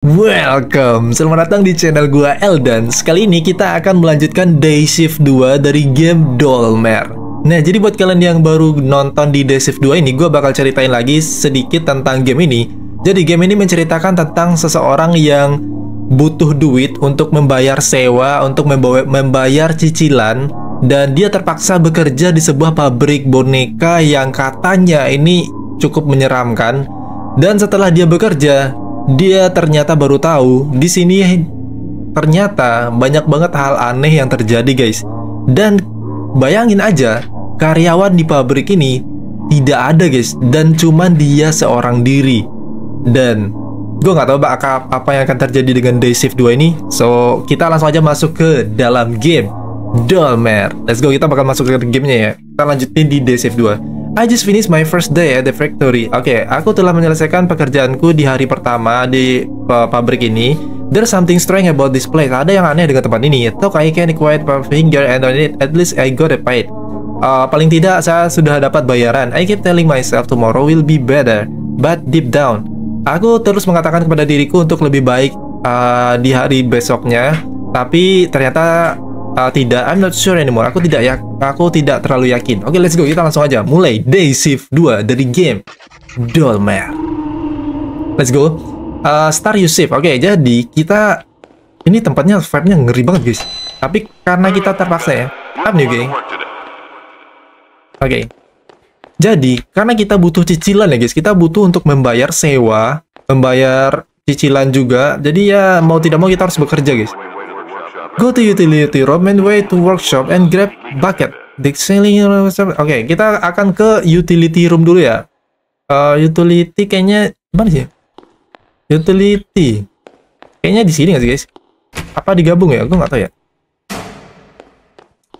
Welcome, selamat datang di channel gua Eldan. Kali ini kita akan melanjutkan Day Shift 2 dari game Dolmer. Nah, jadi buat kalian yang baru nonton di Day Shift 2 ini, gua bakal ceritain lagi sedikit tentang game ini. Jadi game ini menceritakan tentang seseorang yang butuh duit untuk membayar sewa, untuk membayar cicilan, dan dia terpaksa bekerja di sebuah pabrik boneka yang katanya ini cukup menyeramkan. Dan setelah dia bekerja, dia ternyata baru tahu di sini ternyata banyak banget hal aneh yang terjadi guys. Dan bayangin aja karyawan di pabrik ini tidak ada guys dan cuman dia seorang diri. Dan gue nggak tahu bakal apa yang akan terjadi dengan Day Shift 2 ini. So kita langsung aja masuk ke dalam game. Dolmer. Let's go kita bakal masuk ke gamenya ya. Kita lanjutin di Day Shift 2. I just finished my first day at the factory. Oke, okay, aku telah menyelesaikan pekerjaanku di hari pertama di uh, pabrik ini. There's something strange about this place. Ada yang aneh dengan tempat ini. Talk I can quite my finger and on it. At least I got it paid. Uh, paling tidak saya sudah dapat bayaran. I keep telling myself tomorrow will be better. But deep down, aku terus mengatakan kepada diriku untuk lebih baik uh, di hari besoknya. Tapi ternyata uh, tidak I'm not sure anymore. Aku tidak ya aku tidak terlalu yakin. Oke okay, let's go. Kita langsung aja. Mulai. Day shift 2 dari game Dolmer let's go. Uh, start you save oke okay, jadi kita ini tempatnya vibe-nya ngeri banget guys. Tapi karena kita terpaksa ya up new game. Oke. Okay. jadi karena kita butuh cicilan ya guys. Kita butuh untuk membayar sewa membayar cicilan juga. Jadi ya mau tidak mau kita harus bekerja guys Go to utility room and way to workshop and grab bucket. Oke, okay, kita akan ke utility room dulu ya. Uh, utility kayaknya mana sih? Utility. Kayaknya di sini nggak sih guys? Apa digabung ya? Gue nggak tahu ya.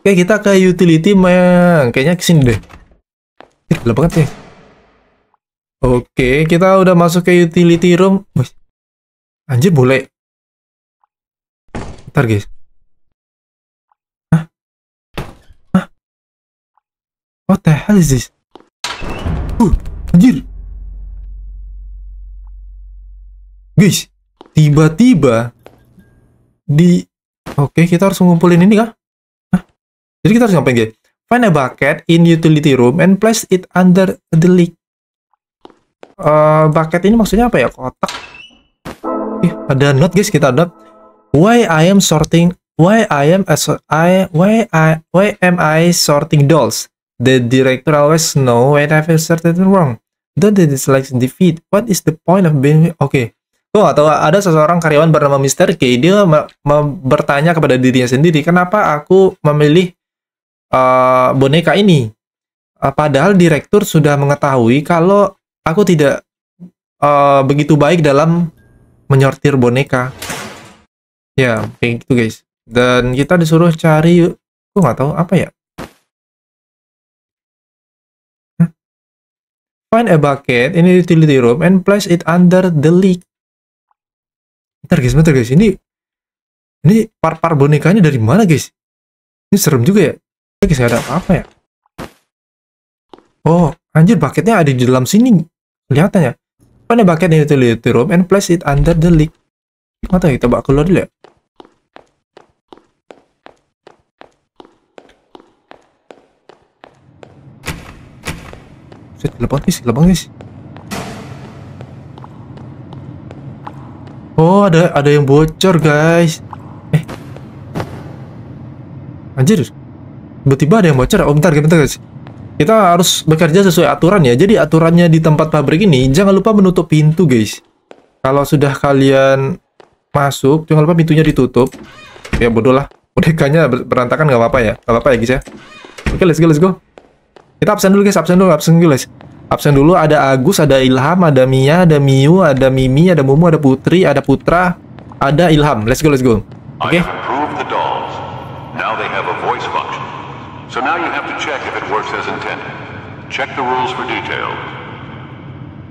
Oke, kita ke utility, man. Kayaknya ke sini deh. Gelap banget ya. Oke, kita udah masuk ke utility room. Anjir, boleh. Ntar guys. What the hell is this? Uh, anjir. Guys, tiba-tiba di Oke, okay, kita harus ngumpulin ini kah? Hah? Jadi kita harus ngapain, guys? Find a bucket in utility room and place it under the leak. Uh, bucket ini maksudnya apa ya? Kotak. Eh, ada note, guys. Kita ada Why I am sorting Why I am as I why I why am I sorting dolls? The director always know when I have started wrong. Don't they dislike defeat? What is the point of being... Oke. Okay. Gue gak tahu, ada seseorang karyawan bernama Mr. K, dia bertanya kepada dirinya sendiri, kenapa aku memilih uh, boneka ini? Uh, padahal direktur sudah mengetahui kalau aku tidak uh, begitu baik dalam menyortir boneka. Ya, kayak gitu guys. Dan kita disuruh cari, gue gak tahu apa ya. Find a bucket in utility room and place it under the leak. Bentar guys, bentar guys. Ini ini par-par bonekanya dari mana guys? Ini serem juga ya. Guys, ada apa-apa ya? Oh, anjir bucketnya ada di dalam sini. Kelihatannya. Find a bucket in utility room and place it under the leak. Mata kita bawa keluar dulu ya. Set, lapang guys, lapang guys. Oh, ada ada yang bocor, guys. Eh. Anjir. Tiba-tiba ada yang bocor. Oh, bentar, bentar, guys. Kita harus bekerja sesuai aturan ya. Jadi aturannya di tempat pabrik ini jangan lupa menutup pintu, guys. Kalau sudah kalian masuk, jangan lupa pintunya ditutup. Ya bodoh lah. Bonekanya berantakan nggak apa-apa ya. Nggak apa-apa ya, guys ya. Oke, let's go, let's go. Kita absen dulu guys, absen dulu, absen dulu guys. Absen dulu ada Agus, ada Ilham, ada Mia, ada Miu, ada Mimi, ada Mumu, ada Putri, ada Putra, ada Ilham. Let's go, let's go. Oke. Okay?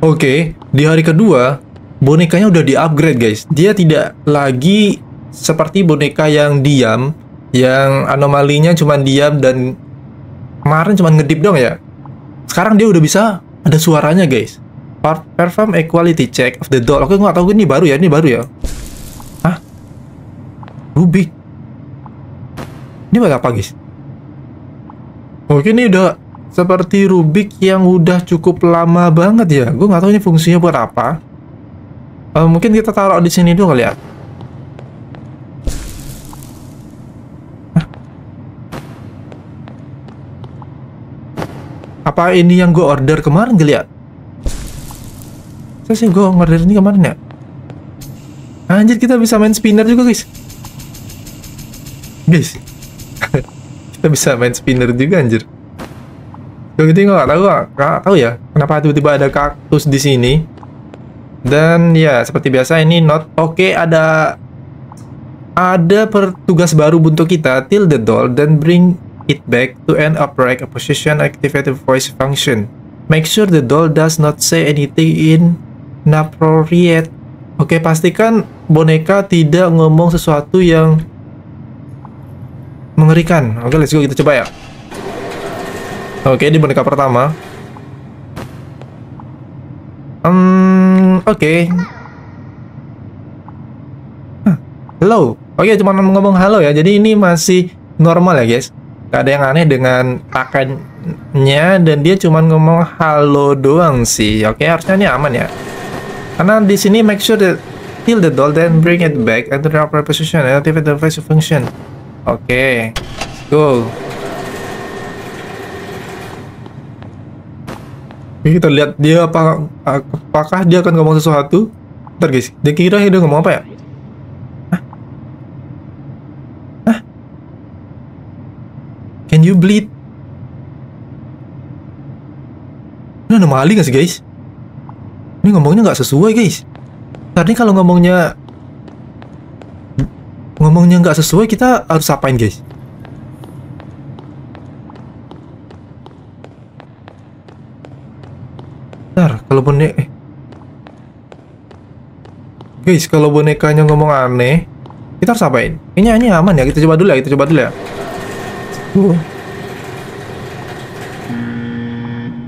Oke, okay, di hari kedua bonekanya udah di-upgrade guys. Dia tidak lagi seperti boneka yang diam, yang anomalinya cuma diam dan Kemarin cuma ngedip dong ya. Sekarang dia udah bisa ada suaranya guys. perform a quality check of the doll. Oke, nggak tahu ini baru ya, ini baru ya. Hah? Rubik. Ini apa, guys? Oke, ini udah seperti Rubik yang udah cukup lama banget ya. Gue nggak tahu ini fungsinya buat apa. Uh, mungkin kita taruh di sini dulu kali ya. Apa ini yang gue order kemarin kali ya? Saya sih gue order ini kemarin ya. Anjir kita bisa main spinner juga guys. Guys. kita bisa main spinner juga anjir. Gue gitu nggak tahu nggak tahu ya kenapa tiba-tiba ada kaktus di sini. Dan ya seperti biasa ini not oke okay, ada ada petugas baru untuk kita till the doll dan bring it back to an upright position activate the voice function. Make sure the doll does not say anything inappropriate. Oke, okay, pastikan boneka tidak ngomong sesuatu yang mengerikan. Oke, okay, let's go kita coba ya. Oke, okay, di boneka pertama. Um, oke. Okay. Huh, hello. Oke, okay, cuma ngomong halo ya. Jadi ini masih normal ya, guys. Gak ada yang aneh dengan pakannya dan dia cuma ngomong halo doang sih. Oke, harusnya ini aman ya. Karena di sini make sure that kill the doll then bring it back into the proper position and activate the voice function. Oke, go. Oke, kita lihat dia apa apakah dia akan ngomong sesuatu. Ntar guys, dia kira dia ngomong apa ya? You bleed? Ini anomali gak sih guys? Ini ngomongnya nggak sesuai guys. Tadi kalau ngomongnya ngomongnya nggak sesuai kita harus apain guys? Ntar kalau boneka eh. Guys, kalau bonekanya ngomong aneh, kita harus apain? Ini ini aman ya, kita coba dulu ya, kita coba dulu ya.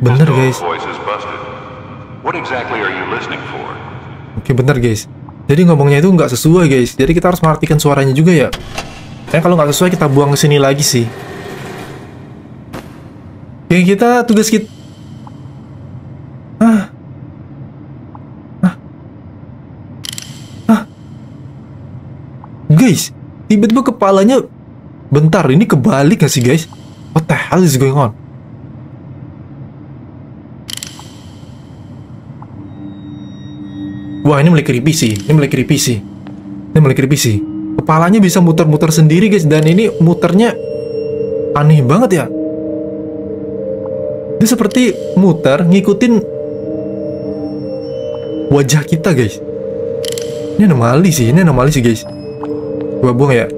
Bener guys. Oke bener guys. Jadi ngomongnya itu nggak sesuai guys. Jadi kita harus mengartikan suaranya juga ya. Karena kalau nggak sesuai kita buang ke sini lagi sih. Oke kita tugas kita. Ah. Ah. Ah. Guys, tiba-tiba kepalanya Bentar, ini kebalik gak sih guys? What the hell is going on? Wah, ini creepy sih. Ini mulai creepy sih. Ini mulai creepy sih. Kepalanya bisa muter-muter sendiri guys. Dan ini muternya aneh banget ya. Dia seperti muter ngikutin wajah kita guys. Ini anomali sih. Ini anomali sih guys. Gua buang ya.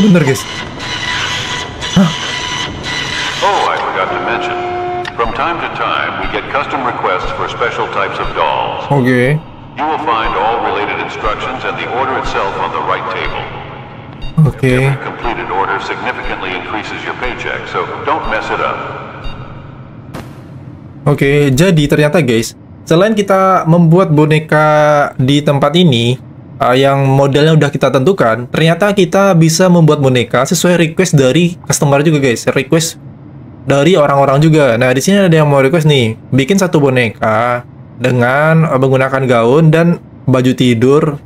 Bener guys. Hah? Oh, I forgot to mention. From time to time, get custom requests for special types of dolls. Okay. You will find all related instructions and the order itself on the right table. Okay. Every completed order significantly increases your paycheck, so don't mess it up. Oke, okay, jadi ternyata guys, selain kita membuat boneka di tempat ini, uh, yang modelnya udah kita tentukan, ternyata kita bisa membuat boneka sesuai request dari customer juga guys, request dari orang-orang juga. Nah di sini ada yang mau request nih, bikin satu boneka dengan menggunakan gaun dan baju tidur,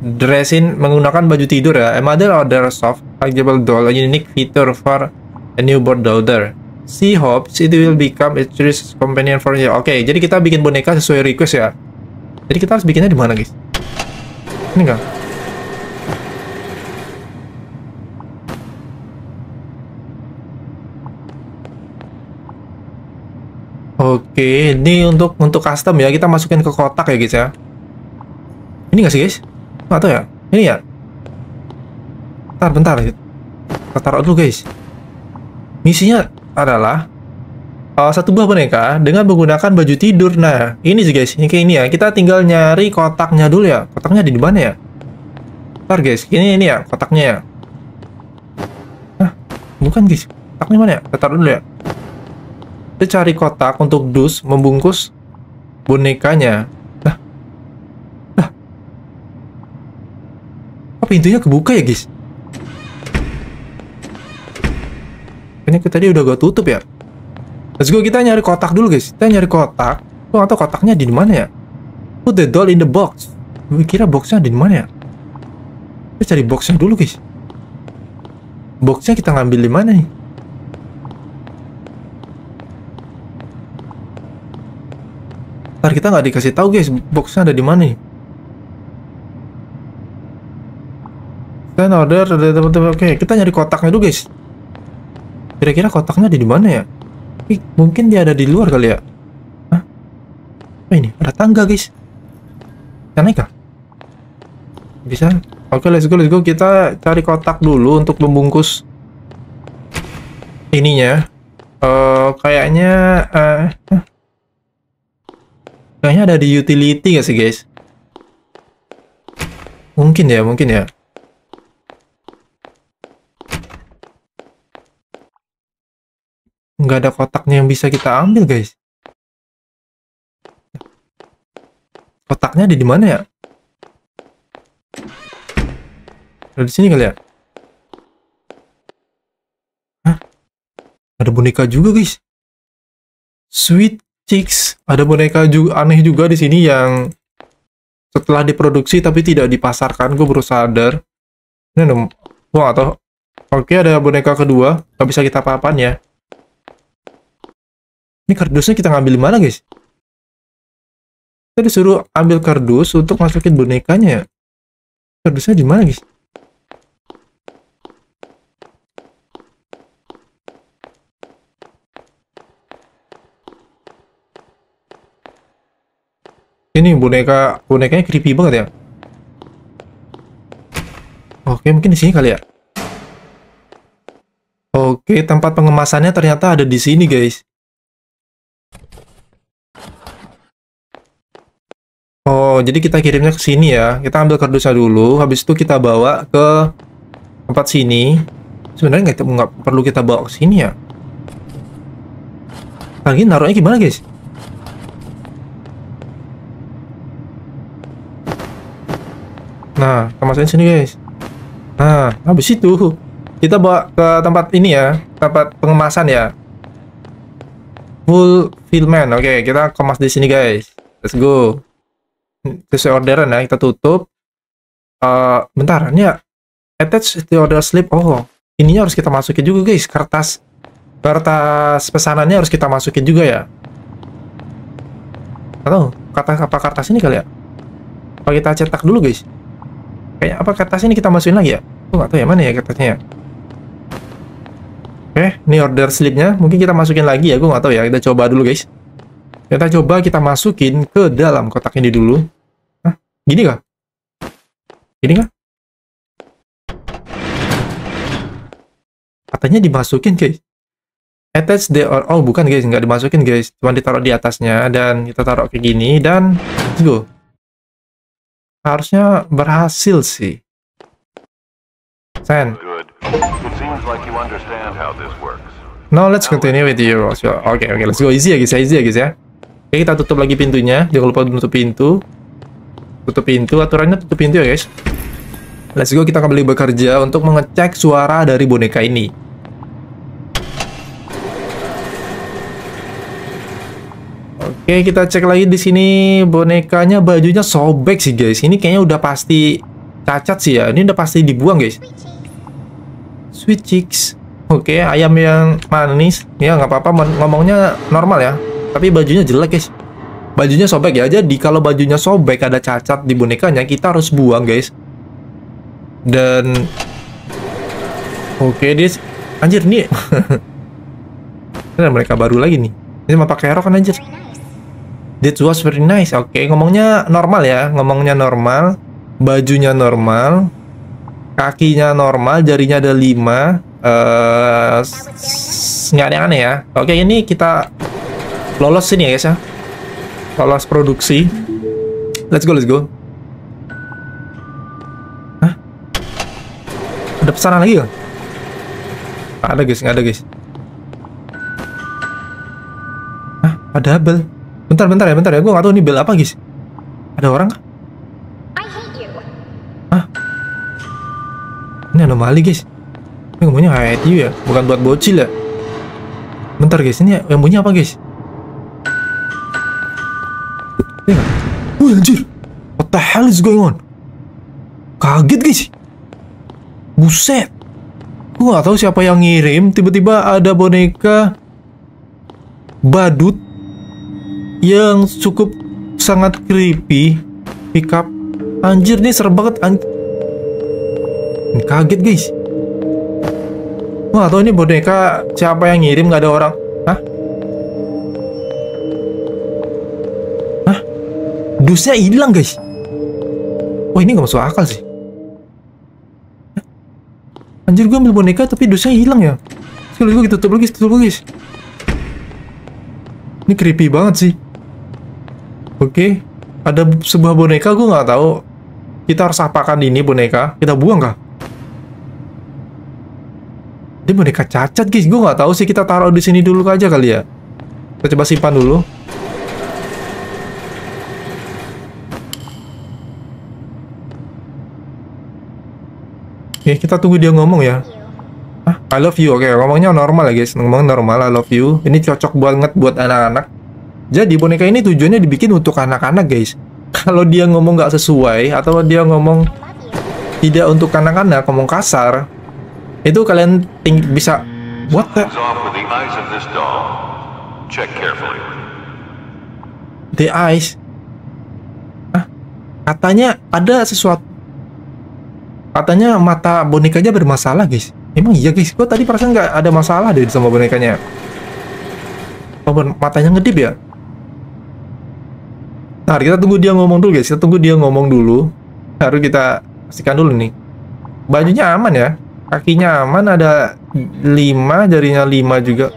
dressin menggunakan baju tidur ya. A mother order soft adjustable doll, a unique feature for a newborn daughter. She hopes it will become a cherished companion for you. Oke, okay, jadi kita bikin boneka sesuai request ya. Jadi kita harus bikinnya di mana guys? Ini enggak? Oke, ini untuk untuk custom ya. Kita masukin ke kotak ya guys ya. Ini nggak sih guys? Nggak tahu ya. Ini ya. Bentar, bentar. Kita taruh dulu guys. Misinya adalah uh, satu buah boneka dengan menggunakan baju tidur. Nah, ini sih guys, ini kayak ini ya. Kita tinggal nyari kotaknya dulu ya. Kotaknya di mana ya? Ntar guys, ini ini ya kotaknya ya. Nah, bukan guys. Kotaknya mana ya? Kita taruh dulu ya. Kita cari kotak untuk dus membungkus bonekanya. Nah, nah, kok pintunya kebuka ya guys? Kita tadi udah gue tutup ya. Let's go kita nyari kotak dulu guys. Kita nyari kotak. Gue atau kotaknya di mana ya? Put the doll in the box. Gue kira boxnya di mana ya? Kita cari boxnya dulu guys. Boxnya kita ngambil di mana nih? Kita nggak dikasih tahu guys, boxnya ada di mana nih? Send order, oke kita nyari kotaknya dulu guys. Kira-kira kotaknya ada di mana ya? Ih, mungkin dia ada di luar kali ya? Hah? Apa ini? Ada tangga guys. Kita naik kah? Bisa? Oke, let's go, let's go. Kita cari kotak dulu untuk membungkus ininya. Eh, kayaknya huh? Kayaknya ada di utility gak sih, guys? Mungkin ya, mungkin ya. Nggak ada kotaknya yang bisa kita ambil, guys. Kotaknya ada di mana ya? Ada di sini kali ya? Hah? Ada boneka juga, guys. Sweet Chicks. Ada boneka juga aneh juga di sini yang setelah diproduksi tapi tidak dipasarkan. Gue baru sadar. Ini ada, wah atau Oke, ada boneka kedua. Gak bisa kita apa-apaan ya. Ini kardusnya kita ngambil di mana, guys? Kita disuruh ambil kardus untuk masukin bonekanya ya. Kardusnya di mana, guys? Ini boneka bonekanya creepy banget ya. Oke, mungkin di sini kali ya. Oke, tempat pengemasannya ternyata ada di sini, guys. Oh, jadi kita kirimnya ke sini ya. Kita ambil kardusnya dulu, habis itu kita bawa ke tempat sini. Sebenarnya nggak perlu kita bawa ke sini ya. Lagi naruhnya gimana, guys? Nah, kita masukin sini, guys. Nah, habis itu kita bawa ke tempat ini ya, tempat pengemasan ya. Fulfillment. Oke, kita kemas di sini, guys. Let's go sesuai orderan ya kita tutup uh, bentar ini ya attach the order slip oh ininya harus kita masukin juga guys kertas kertas pesanannya harus kita masukin juga ya atau kata apa kertas ini kali ya apa kita cetak dulu guys kayak apa kertas ini kita masukin lagi ya? Oh nggak tahu ya mana ya kertasnya ya? Oke ini order slipnya mungkin kita masukin lagi ya gue nggak tahu ya. Kita coba dulu guys. Kita coba kita masukin ke dalam kotak ini dulu. Gini kah? Gini kah? Katanya dimasukin guys. Attach the or oh bukan guys, nggak dimasukin guys, cuma ditaruh di atasnya dan kita taruh kayak gini dan let's go. Harusnya berhasil sih. You works. Now let's continue with Euro. Oke okay, oke, okay, let's go easy ya guys, ya, easy ya guys ya. Oke kita tutup lagi pintunya, jangan lupa menutup pintu tutup pintu aturannya tutup pintu ya guys let's go kita kembali bekerja untuk mengecek suara dari boneka ini Oke, kita cek lagi di sini bonekanya bajunya sobek sih guys. Ini kayaknya udah pasti cacat sih ya. Ini udah pasti dibuang guys. Sweet chicks. Oke, ayam yang manis. Ya nggak apa-apa ngomongnya normal ya. Tapi bajunya jelek guys bajunya sobek ya jadi kalau bajunya sobek ada cacat di bonekanya kita harus buang guys dan oke dia anjir nih mereka baru lagi nih ini mau pakai rok kan anjir That was very nice. Oke, okay, ngomongnya normal ya, ngomongnya normal, bajunya normal, kakinya normal, jarinya ada lima, eh, uh, nggak aneh-aneh ya. Oke, okay, ini kita lolos sini ya guys ya lolos produksi. Let's go, let's go. Hah? Ada pesanan lagi nggak? ada guys, nggak ada guys. Ada bel. Bentar, bentar ya, bentar ya. Gue gak tahu ini bel apa, guys. Ada orang kah? I you. Ini anomali, guys. Ini ngomongnya hate you ya, bukan buat bocil ya. Bentar, guys. Ini yang bunyi apa, guys? Iya nggak? Wih, anjir. What the hell is going on? Kaget, guys. Buset. Gue gak tahu siapa yang ngirim. Tiba-tiba ada boneka badut yang cukup sangat creepy. Pick up. Anjir, nih serem banget. An Kaget, guys. Gak tahu ini boneka siapa yang ngirim. Gak ada orang. Hah? Hah? Dusnya hilang, guys. Wah, ini gak masuk akal sih. Anjir gue ambil boneka tapi dosanya hilang ya Sekali gue tutup lagi, tutup lagi Ini creepy banget sih Oke Ada sebuah boneka gue nggak tahu Kita harus apakan ini boneka Kita buang kah? Ini boneka cacat guys Gue nggak tahu sih kita taruh di sini dulu aja kali ya Kita coba simpan dulu Oke, kita tunggu dia ngomong ya. Ah, I love you. Oke, ngomongnya normal ya guys. Ngomong normal, I love you. Ini cocok banget buat anak-anak. Jadi boneka ini tujuannya dibikin untuk anak-anak guys. Kalau dia ngomong nggak sesuai atau dia ngomong tidak untuk anak-anak, ngomong kasar, itu kalian bisa what the the eyes of this doll. Check carefully. the eyes. Ah, katanya ada sesuatu. Katanya mata bonekanya bermasalah guys. Emang iya guys, gua tadi perasaan nggak ada masalah deh sama bonekanya. Oh, matanya ngedip ya? Nah, kita tunggu dia ngomong dulu guys. Kita tunggu dia ngomong dulu. Baru kita pastikan dulu nih. Bajunya aman ya. Kakinya aman, ada 5, jarinya 5 juga.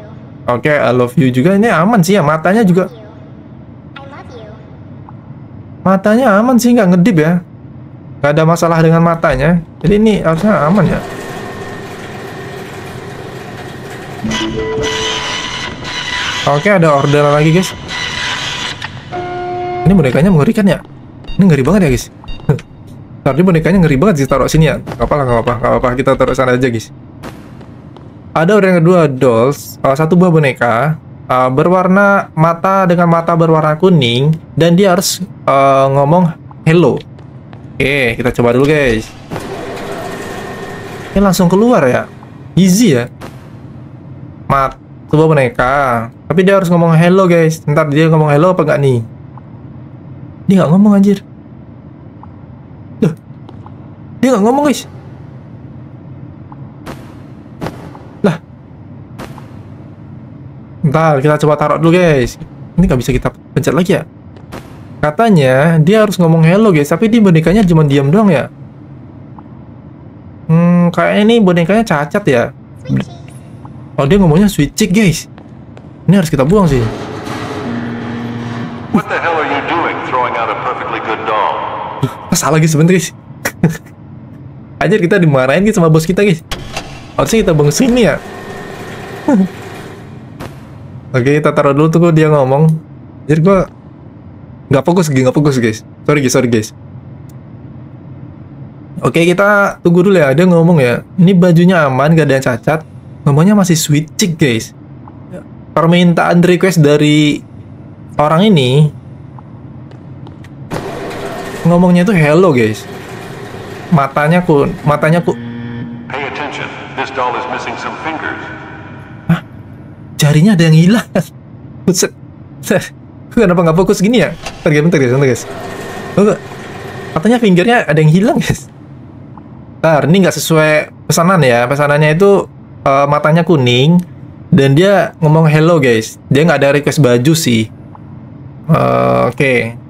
Oke, I love you juga. Ini aman sih ya, matanya juga. Matanya aman sih, nggak ngedip ya. Nggak ada masalah dengan matanya. Jadi ini harusnya aman ya. Oke, ada orderan lagi guys. Ini bonekanya mengerikan ya. Ini ngeri banget ya guys. Tadi bonekanya ngeri banget sih taruh sini ya. Gak apa lah, gak apa, gak apa. Kita taruh sana aja guys. Ada orang kedua dolls, uh, satu buah boneka uh, berwarna mata dengan mata berwarna kuning dan dia harus uh, ngomong hello. Oke, kita coba dulu guys. Ini langsung keluar ya. Easy ya. Mat, sebuah boneka. Tapi dia harus ngomong hello guys. Ntar dia ngomong hello apa enggak nih? Dia nggak ngomong anjir. Loh. Dia nggak ngomong guys. Lah. Ntar kita coba taruh dulu guys. Ini nggak bisa kita pencet lagi ya? Katanya dia harus ngomong hello guys, tapi di bonekanya cuma diam doang ya. Hmm, kayaknya ini bonekanya cacat ya. Oh dia ngomongnya sweet chick guys. Ini harus kita buang sih are you doing throwing out a perfectly good doll? Ah, salah guys sebenernya guys. Anjir kita dimarahin guys sama bos kita guys. Harusnya kita buang sini ya. Oke kita taruh dulu tuh dia ngomong. Jadi gua nggak fokus nggak fokus guys. Sorry guys, sorry guys. Oke kita tunggu dulu ya. Dia ngomong ya. Ini bajunya aman, gak ada yang cacat. Ngomongnya masih sweet chick guys. Permintaan request dari orang ini ngomongnya tuh hello guys. Matanya ku, matanya ku, Pay attention. This doll is missing some fingers. jarinya ada yang hilang. Buset. Kenapa nggak fokus gini ya? Bentar guys, bentar guys, bentar guys. Tunggu. Katanya fingernya ada yang hilang guys. Ntar, ini nggak sesuai pesanan ya. Pesanannya itu eh, matanya kuning dan dia ngomong hello guys. Dia nggak ada request baju sih. Eh, Oke, nice.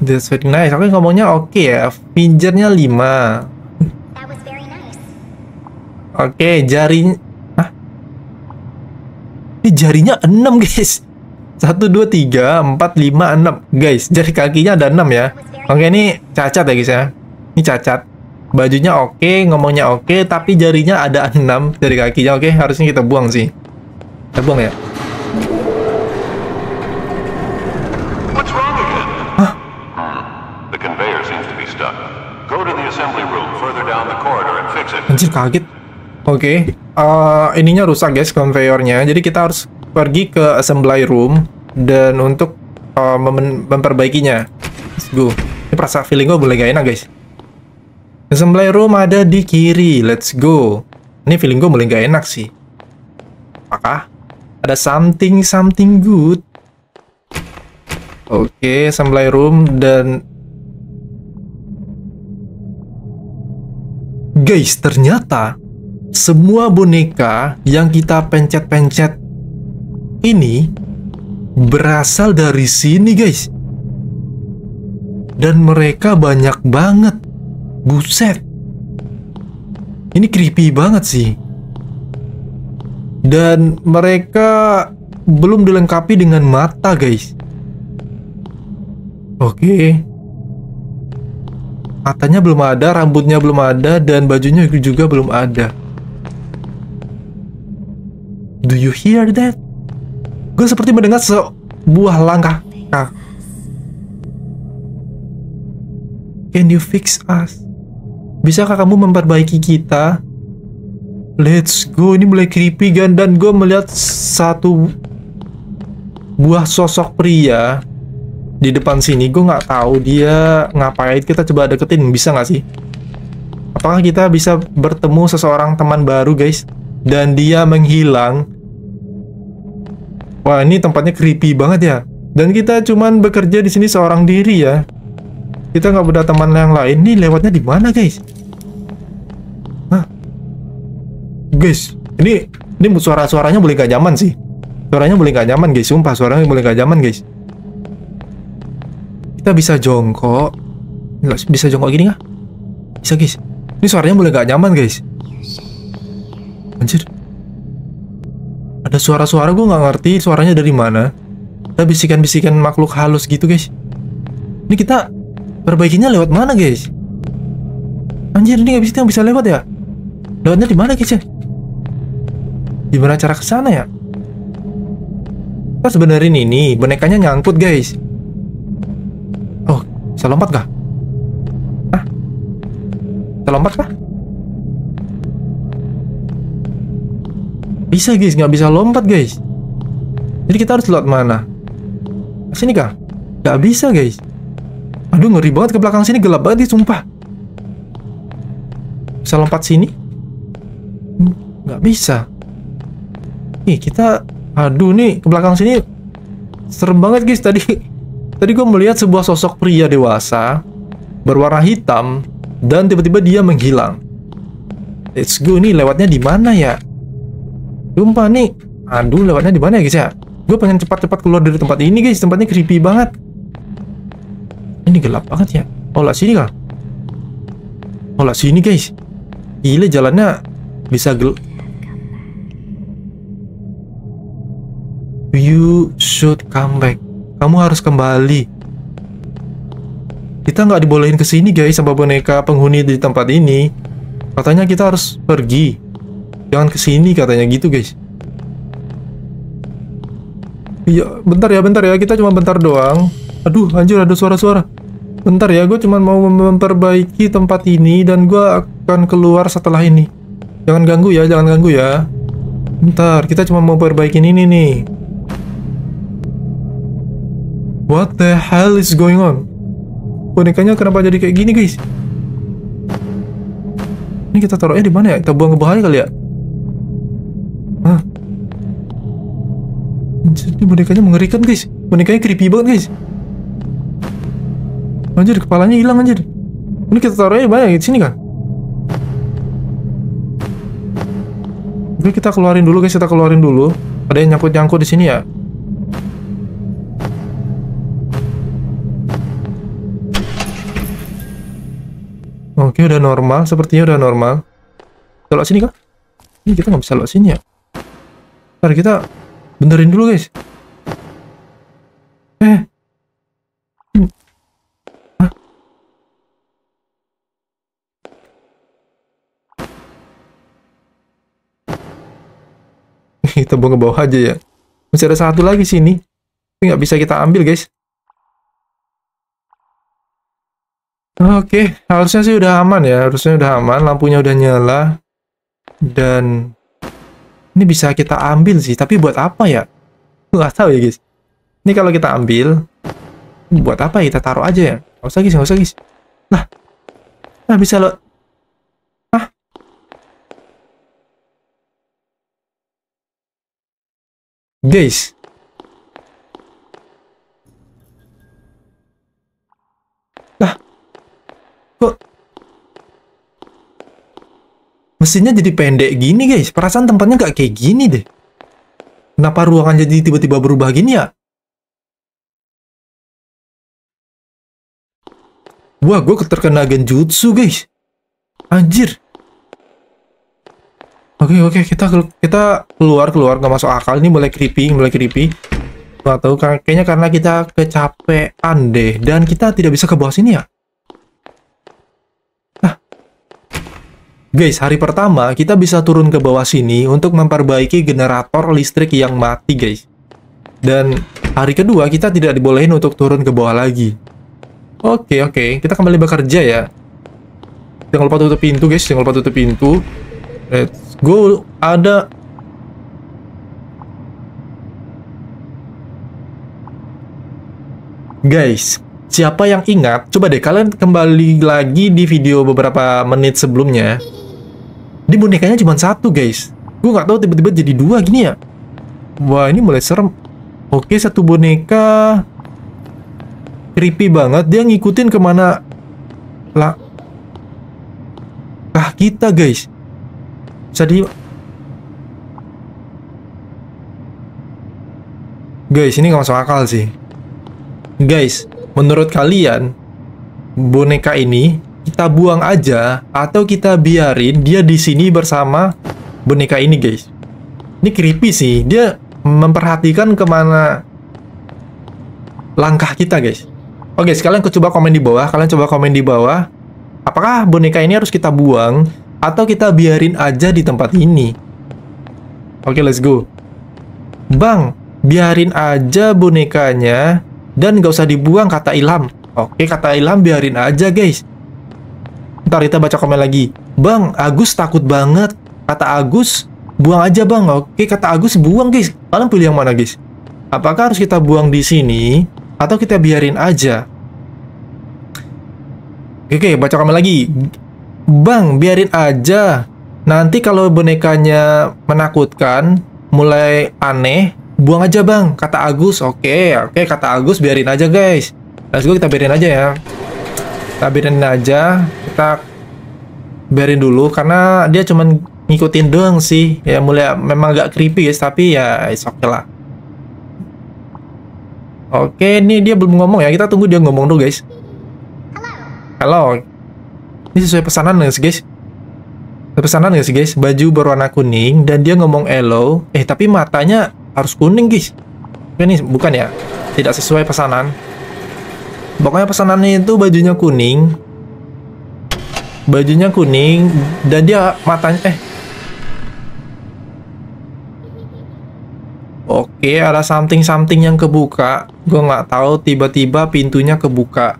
That's very nice. Oke ngomongnya oke ya. Fingernya 5 That was very nice. Oke, jari Hah? Ini jarinya 6, guys. 1 2 3 4 5 6. Guys, jari kakinya ada 6 ya. Oke, ini cacat ya, guys ya. Ini cacat. Bajunya oke, ngomongnya oke, tapi jarinya ada 6 dari kakinya. Oke, harusnya kita buang sih. Kita buang ya. That's it. Anjir kaget. Oke, eh, ininya rusak guys conveyornya. Jadi kita harus pergi ke assembly room dan untuk eh, mem- memperbaikinya. Let's go. Ini perasaan feeling gue boleh gak enak guys. Assembly room ada di kiri. Let's go. Ini feeling gue boleh gak enak sih. Apakah ada something something good? Oke, assembly room dan Guys, ternyata semua boneka yang kita pencet-pencet ini berasal dari sini, guys. Dan mereka banyak banget. Buset. Ini creepy banget sih. Dan mereka belum dilengkapi dengan mata, guys. Oke. Matanya belum ada, rambutnya belum ada, dan bajunya juga belum ada. Do you hear that? Gue seperti mendengar sebuah langkah. Nah. Can you fix us? Bisakah kamu memperbaiki kita? Let's go. Ini mulai creepy kan dan gue melihat satu buah sosok pria di depan sini gue nggak tahu dia ngapain. Kita coba deketin bisa nggak sih? Apakah kita bisa bertemu seseorang teman baru guys? Dan dia menghilang. Wah ini tempatnya creepy banget ya. Dan kita cuman bekerja di sini seorang diri ya. Kita nggak ada teman yang lain. Nih lewatnya di mana guys? Hah? guys ini ini suara-suaranya boleh gak nyaman sih? Suaranya boleh gak nyaman guys? Sumpah suaranya boleh gak nyaman guys kita bisa jongkok. Nggak bisa jongkok gini nggak bisa guys. Ini suaranya mulai nggak nyaman guys. Anjir. Ada suara-suara gue nggak ngerti suaranya dari mana. Ada bisikan-bisikan makhluk halus gitu guys. Ini kita perbaikinya lewat mana guys? Anjir ini nggak bisa bisa lewat ya? Lewatnya di mana guys ya? Gimana cara ke sana ya? Kita sebenarnya ini bonekanya nyangkut guys bisa lompat kah? Hah? Bisa lompat kah? Bisa guys, nggak bisa lompat guys. Jadi kita harus lewat mana? Sini kah? Nggak bisa guys. Aduh ngeri banget ke belakang sini gelap banget nih, sumpah. Bisa lompat sini? Hmm, Nggak bisa. Nih kita, aduh nih ke belakang sini serem banget guys tadi. Tadi gue melihat sebuah sosok pria dewasa berwarna hitam dan tiba-tiba dia menghilang. Let's go nih lewatnya di mana ya? Sumpah nih, aduh lewatnya di mana ya guys ya? Gue pengen cepat-cepat keluar dari tempat ini guys, tempatnya creepy banget. Ini gelap banget ya. Oh lah sini kah? Oh lah sini guys. Gila jalannya bisa gel. You should come back. Kamu harus kembali. Kita nggak dibolehin ke sini guys sama boneka penghuni di tempat ini. Katanya kita harus pergi. Jangan ke sini katanya gitu guys. Iya, bentar ya, bentar ya. Kita cuma bentar doang. Aduh, anjir ada suara-suara. Bentar ya, gue cuma mau memperbaiki tempat ini dan gue akan keluar setelah ini. Jangan ganggu ya, jangan ganggu ya. Bentar, kita cuma mau perbaikin ini nih. What the hell is going on? Bonekanya kenapa jadi kayak gini, guys? Ini kita taruhnya di mana ya? Kita buang ke bahaya kali ya? Hah? Ini bonekanya mengerikan, guys. Bonekanya creepy banget, guys. Anjir, kepalanya hilang, anjir. Ini kita taruhnya di mana ya? Di sini kan? Oke, kita keluarin dulu, guys. Kita keluarin dulu. Ada yang nyangkut-nyangkut di sini ya? Oke, udah normal. Sepertinya udah normal. Kita sini kah? Ini kita nggak bisa lewat sini ya. Ntar kita benerin dulu, guys. Eh. Hmm. Hah? kita buang ke bawah aja ya. Masih ada satu lagi sini. Tapi nggak bisa kita ambil, guys. Oke, harusnya sih udah aman ya. Harusnya udah aman, lampunya udah nyala. Dan ini bisa kita ambil sih, tapi buat apa ya? Nggak tahu ya guys. Ini kalau kita ambil, buat apa ya? Kita taruh aja ya. Nggak usah guys, nggak usah guys. Nah, nah bisa lo. Hah? Guys. Kok mesinnya jadi pendek gini guys? Perasaan tempatnya nggak kayak gini deh. Kenapa ruangan jadi tiba-tiba berubah gini ya? Wah gue terkena genjutsu guys. Anjir. Oke oke kita kita keluar keluar. Nggak masuk akal ini mulai creepy mulai creepy. Nggak tahu kayaknya karena kita kecapean deh. Dan kita tidak bisa ke bawah sini ya Guys, hari pertama kita bisa turun ke bawah sini untuk memperbaiki generator listrik yang mati, guys. Dan hari kedua kita tidak dibolehin untuk turun ke bawah lagi. Oke, oke. Kita kembali bekerja ya. Jangan lupa tutup pintu, guys. Jangan lupa tutup pintu. Let's go. Ada... Guys, siapa yang ingat? Coba deh kalian kembali lagi di video beberapa menit sebelumnya. Ini bonekanya cuma satu guys. Gue nggak tahu tiba-tiba jadi dua gini ya. Wah ini mulai serem. Oke satu boneka creepy banget. Dia ngikutin ke mana lah kah kita guys. Jadi guys ini nggak masuk akal sih. Guys, menurut kalian boneka ini kita buang aja atau kita biarin dia di sini bersama boneka ini guys. Ini creepy sih. Dia memperhatikan ke mana langkah kita guys. Oke sekalian coba komen di bawah. Kalian coba komen di bawah. Apakah boneka ini harus kita buang atau kita biarin aja di tempat ini? Oke let's go. Bang biarin aja bonekanya dan gak usah dibuang kata Ilham. Oke, kata Ilham biarin aja guys. Ntar kita baca komen lagi. Bang, Agus takut banget. Kata Agus, buang aja bang. Oke, kata Agus buang guys. Kalian pilih yang mana guys? Apakah harus kita buang di sini atau kita biarin aja? Oke, baca komen lagi. Bang, biarin aja. Nanti kalau bonekanya menakutkan, mulai aneh, buang aja bang kata Agus oke oke kata Agus biarin aja guys let's go kita biarin aja ya kita biarin aja kita biarin dulu karena dia cuman ngikutin doang sih. Ya mulai memang agak creepy guys tapi ya oke okay lah. Oke ini dia belum ngomong ya. Kita tunggu dia ngomong dulu guys. Halo. Ini sesuai pesanan guys? Guys pesanan gak sih guys? Baju berwarna kuning dan dia ngomong hello eh tapi matanya harus kuning guys. Ini bukan ya? Tidak sesuai pesanan. Pokoknya pesanannya itu bajunya kuning bajunya kuning dan dia matanya eh Oke, ada something-something yang kebuka. Gue nggak tahu tiba-tiba pintunya kebuka.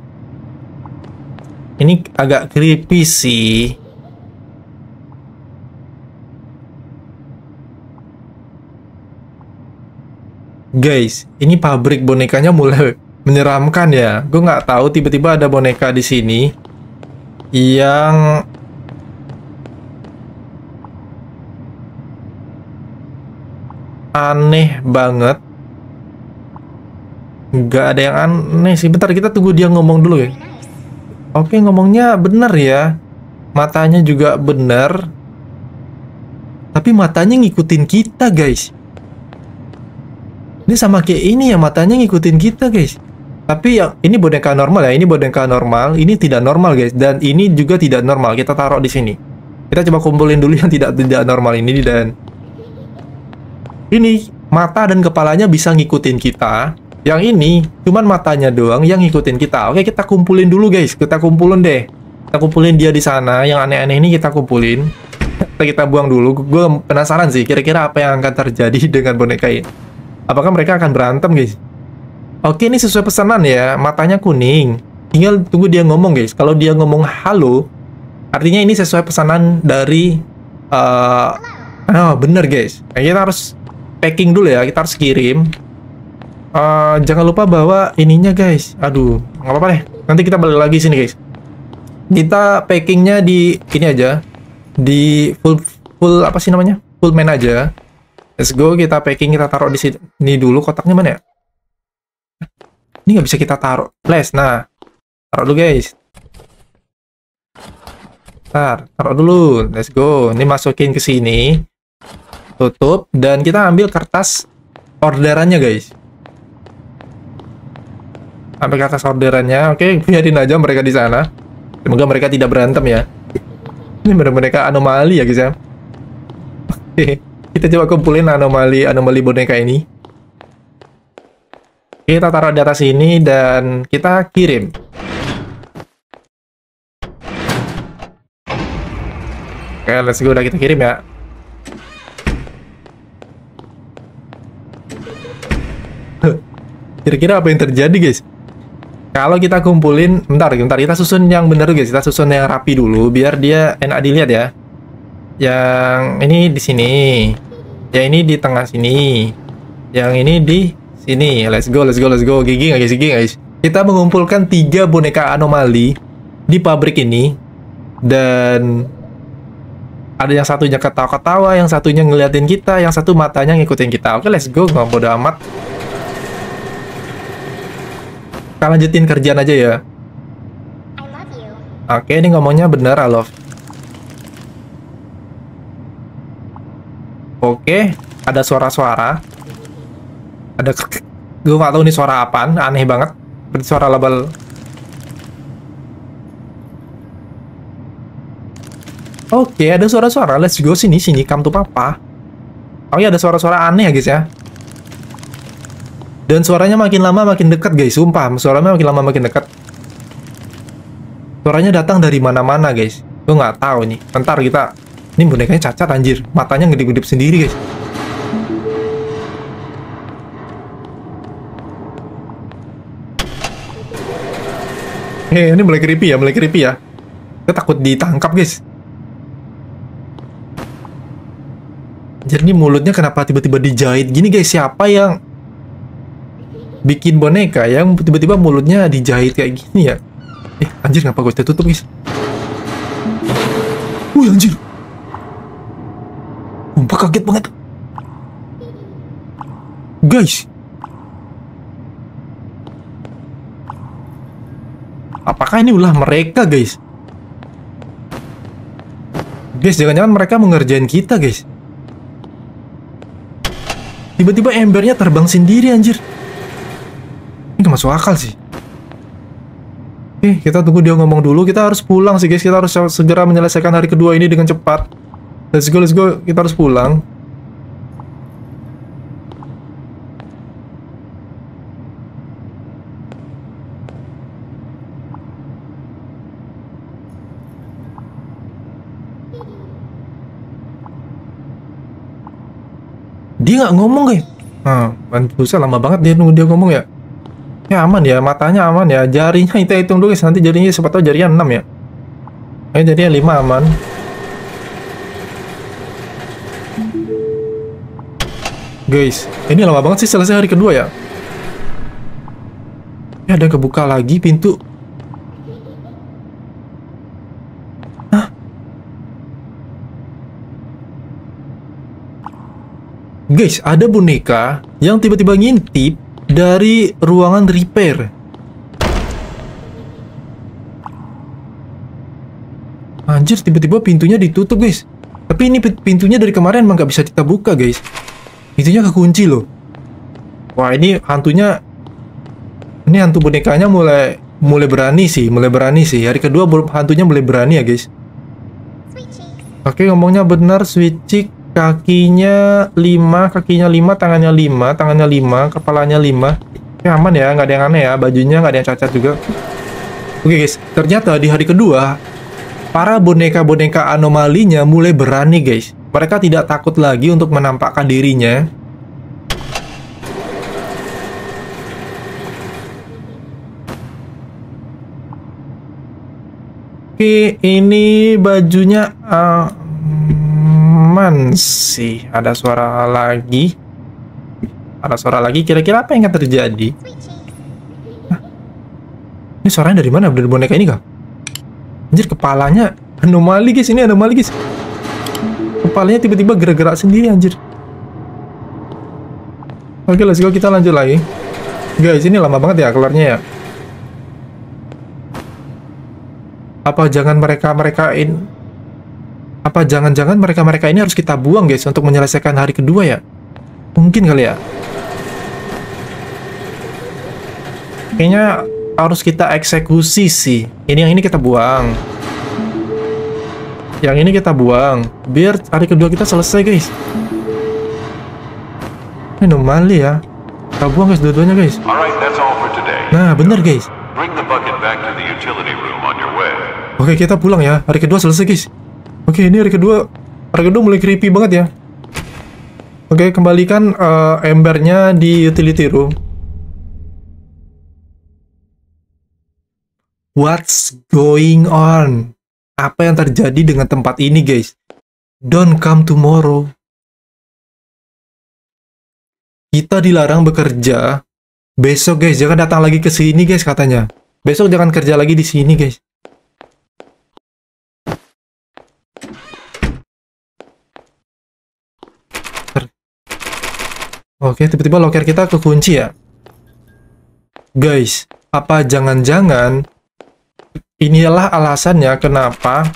Ini agak creepy sih. Guys, ini pabrik bonekanya mulai menyeramkan ya. Gue nggak tahu tiba-tiba ada boneka di sini yang aneh banget. Nggak ada yang aneh sih. Bentar kita tunggu dia ngomong dulu ya. Oke ngomongnya bener ya. Matanya juga bener. Tapi matanya ngikutin kita guys. Ini sama kayak ini ya matanya ngikutin kita guys. Tapi yang ini boneka normal ya, ini boneka normal, ini tidak normal guys dan ini juga tidak normal. Kita taruh di sini. Kita coba kumpulin dulu yang tidak tidak normal ini dan ini mata dan kepalanya bisa ngikutin kita. Yang ini cuman matanya doang yang ngikutin kita. Oke, kita kumpulin dulu guys. Kita kumpulin deh. Kita kumpulin dia di sana. Yang aneh-aneh ini kita kumpulin. Kita, kita buang dulu. Gue penasaran sih kira-kira apa yang akan terjadi dengan boneka ini. Apakah mereka akan berantem, guys? Oke, ini sesuai pesanan ya. Matanya kuning. tinggal tunggu dia ngomong guys. Kalau dia ngomong halo, artinya ini sesuai pesanan dari eh oh, bener guys. Nah, kita harus packing dulu ya. Kita harus kirim. Eh, jangan lupa bawa ininya guys. Aduh, nggak apa-apa deh. Nanti kita balik lagi sini guys. Kita packingnya di ini aja, di full full apa sih namanya? Full man aja. Let's go, kita packing kita taruh di sini ini dulu. Kotaknya mana ya? Ini nggak bisa kita taruh. Flash, nah. Taruh dulu guys. Ntar, taruh dulu. Let's go. Ini masukin ke sini. Tutup. Dan kita ambil kertas orderannya guys. Ambil kertas orderannya. Oke, biarin aja mereka di sana. Semoga mereka tidak berantem ya. Ini benar mereka anomali ya guys ya. Oke, kita coba kumpulin anomali anomali boneka ini. Kita taruh di atas ini dan kita kirim. Oke, let's go. Udah kita kirim ya. Kira-kira apa yang terjadi, guys? Kalau kita kumpulin, bentar, bentar, kita susun yang bener guys. Kita susun yang rapi dulu, biar dia enak dilihat ya. Yang ini di sini, yang ini di tengah sini, yang ini di sini. Let's go, let's go, let's go. Gigi nggak guys, gigi guys? Kita mengumpulkan tiga boneka anomali di pabrik ini, dan ada yang satunya ketawa-ketawa, yang satunya ngeliatin kita, yang satu matanya ngikutin kita. Oke, let's go, nggak bodo amat. Kita lanjutin kerjaan aja ya. Oke, ini ngomongnya bener, I. Oke, ada suara-suara. Ada gue gak tahu ini suara apaan, aneh banget. Seperti suara label. Oke, ada suara-suara. Let's go sini, sini. Come to papa. Oh iya, ada suara-suara aneh ya guys ya. Dan suaranya makin lama makin dekat guys, sumpah. Suaranya makin lama makin dekat. Suaranya datang dari mana-mana guys. Gue nggak tahu nih. Bentar kita. Ini bonekanya cacat anjir. Matanya ngedip-ngedip sendiri guys. Hei, ini mulai creepy ya, mulai creepy ya. Kita takut ditangkap guys. Jadi mulutnya kenapa tiba-tiba dijahit gini guys? Siapa yang bikin boneka yang tiba-tiba mulutnya dijahit kayak gini ya? Eh, anjir ngapa gue tutup guys? Wih anjir. Sumpah kaget banget. Guys. Apakah ini ulah mereka guys? Guys, jangan-jangan mereka mengerjain kita guys. Tiba-tiba embernya terbang sendiri anjir. Ini gak masuk akal sih. Oke, kita tunggu dia ngomong dulu. Kita harus pulang sih guys. Kita harus segera menyelesaikan hari kedua ini dengan cepat. Let's go, let's go. Kita harus pulang. Dia nggak ngomong guys. Nah, buset lama banget dia nunggu dia ngomong ya. Ya aman ya, matanya aman ya. Jarinya kita hitung dulu guys. Nanti jarinya siapa tahu jarinya 6 ya. Eh jarinya 5 aman. Guys, ini lama banget sih selesai hari kedua ya. Ya ada kebuka lagi pintu. Guys, ada boneka yang tiba-tiba ngintip dari ruangan repair. Anjir, tiba-tiba pintunya ditutup, guys. Tapi ini pin- pintunya dari kemarin emang nggak bisa kita buka, guys. Pintunya kekunci loh. Wah, ini hantunya... Ini hantu bonekanya mulai mulai berani sih, mulai berani sih. Hari kedua hantunya mulai berani ya, guys. Oke, ngomongnya benar, sweet chick. Kakinya 5, kakinya 5, tangannya 5, tangannya 5, kepalanya 5. Ya aman ya, nggak ada yang aneh ya. Bajunya nggak ada yang cacat juga. Oke guys, ternyata di hari kedua, para boneka-boneka anomalinya mulai berani guys. Mereka tidak takut lagi untuk menampakkan dirinya. Oke, ini bajunya aman sih. Ada suara lagi. Ada suara lagi. Kira-kira apa yang akan terjadi? Cheeks. Ini suaranya dari mana? Dari boneka ini kah? Anjir, kepalanya anomali guys. Ini anomali guys. Kepalanya tiba-tiba gerak-gerak sendiri anjir. Oke, let's go. Kita lanjut lagi. Guys, ini lama banget ya keluarnya ya. Apa jangan mereka-mereka in apa jangan-jangan mereka-mereka ini harus kita buang guys untuk menyelesaikan hari kedua ya? Mungkin kali ya. Kayaknya harus kita eksekusi sih. Ini yang ini kita buang. Yang ini kita buang. Biar hari kedua kita selesai guys. Ini normali ya. Kita buang guys dua-duanya guys. Nah bener guys. Oke kita pulang ya. Hari kedua selesai guys. Oke ini hari kedua. Hari kedua mulai creepy banget ya. Oke kembalikan eh, embernya di utility room. What's going on? Apa yang terjadi dengan tempat ini guys? Don't come tomorrow. Kita dilarang bekerja. Besok guys, jangan datang lagi ke sini guys katanya. Besok jangan kerja lagi di sini guys. Oke, tiba-tiba loker kita kekunci ya. Guys, apa jangan-jangan inilah alasannya kenapa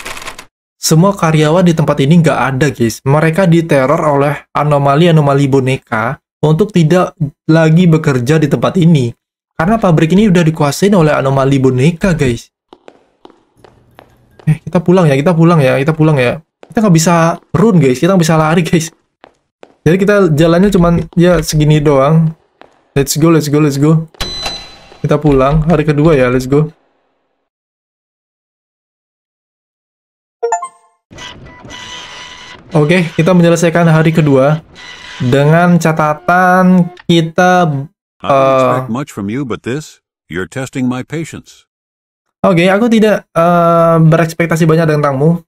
semua karyawan di tempat ini nggak ada guys. Mereka diteror oleh anomali-anomali boneka untuk tidak lagi bekerja di tempat ini. Karena pabrik ini udah dikuasain oleh anomali boneka guys. Eh, kita pulang ya, kita pulang ya, kita pulang ya. Kita nggak bisa run guys, kita nggak bisa lari guys. Jadi kita jalannya cuman ya segini doang. Let's go, let's go, let's go. Kita pulang hari kedua ya, let's go. Oke, kita menyelesaikan hari kedua dengan catatan kita Uh, expect much from you, but this, you're testing my patience. Oke, aku tidak eh, berekspektasi banyak tentangmu.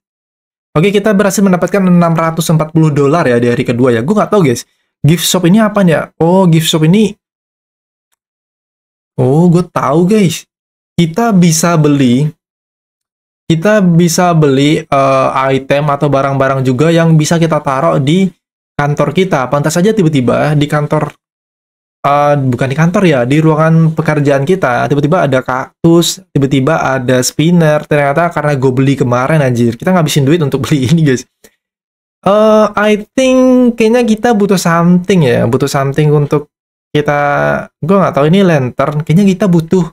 Oke, kita berhasil mendapatkan 640 dolar ya di hari kedua ya. Gue nggak tahu guys, gift shop ini apa ya? Oh, gift shop ini. Oh, gue tahu guys. Kita bisa beli, kita bisa beli eh, item atau barang-barang juga yang bisa kita taruh di kantor kita. Pantas saja tiba-tiba di kantor eh, bukan di kantor ya, di ruangan pekerjaan kita, tiba-tiba ada kaktus, tiba-tiba ada spinner, ternyata karena gue beli kemarin anjir, kita ngabisin duit untuk beli ini guys. Eh, I think kayaknya kita butuh something ya, butuh something untuk kita, gue nggak tahu ini lantern, kayaknya kita butuh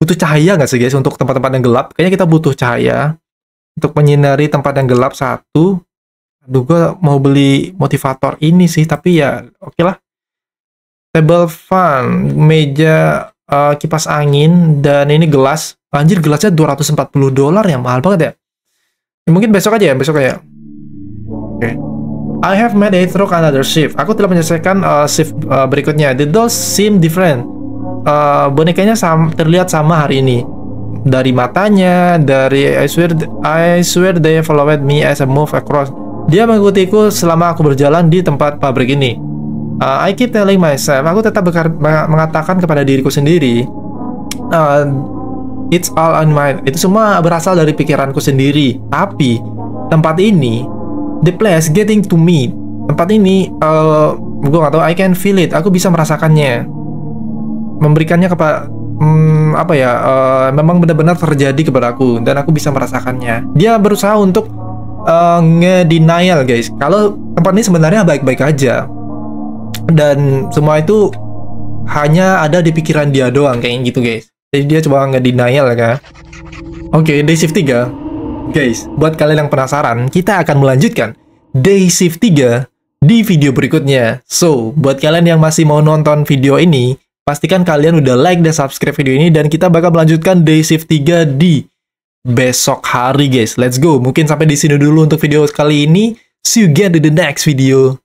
butuh cahaya nggak sih guys untuk tempat-tempat yang gelap? Kayaknya kita butuh cahaya untuk menyinari tempat yang gelap satu. Aduh, gue mau beli motivator ini sih, tapi ya oke lah table fan, meja eh, kipas angin, dan ini gelas. Anjir, gelasnya 240 dolar ya, mahal banget ya. Ya, Mungkin besok aja ya, besok aja. Oke. I have made it through another shift. Aku telah menyelesaikan eh, shift eh, berikutnya. The dolls seem different. Eh, bonekanya sam- terlihat sama hari ini. Dari matanya, dari I swear I swear they followed me as I move across. Dia mengikutiku selama aku berjalan di tempat pabrik ini. Uh, I keep telling myself, aku tetap mengatakan kepada diriku sendiri, uh, it's all on mind. Itu semua berasal dari pikiranku sendiri. Tapi tempat ini, the place getting to me. Tempat ini, uh, gue gak tahu, I can feel it. Aku bisa merasakannya. Memberikannya kepada hmm, apa ya? uh, memang benar-benar terjadi kepada aku dan aku bisa merasakannya. Dia berusaha untuk uh, nge-denial guys. Kalau tempat ini sebenarnya baik-baik aja dan semua itu hanya ada di pikiran dia doang kayak gitu guys. Jadi dia coba nge-denial kan oke day shift 3 guys buat kalian yang penasaran kita akan melanjutkan day shift 3 di video berikutnya. So buat kalian yang masih mau nonton video ini pastikan kalian udah like dan subscribe video ini dan kita bakal melanjutkan day shift 3 di besok hari guys. Let's go. Mungkin sampai di sini dulu untuk video kali ini. See you again in the next video.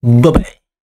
Bye bye